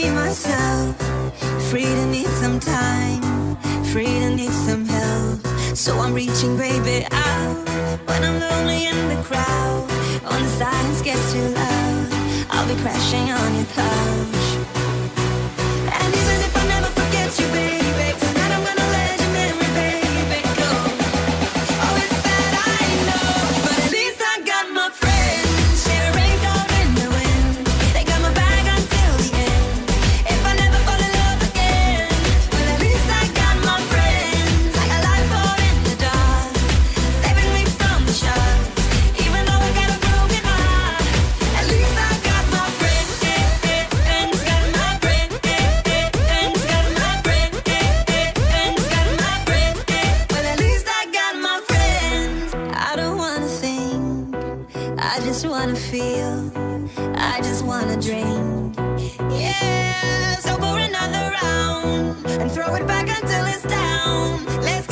myself, free to need some time, free to need some help. So I'm reaching, baby, out when I'm lonely in the crowd. When the silence gets too loud, I'll be crashing on your couch. I just wanna feel, I just wanna drink. Yeah, so pour another round and throw it back until it's down. Let's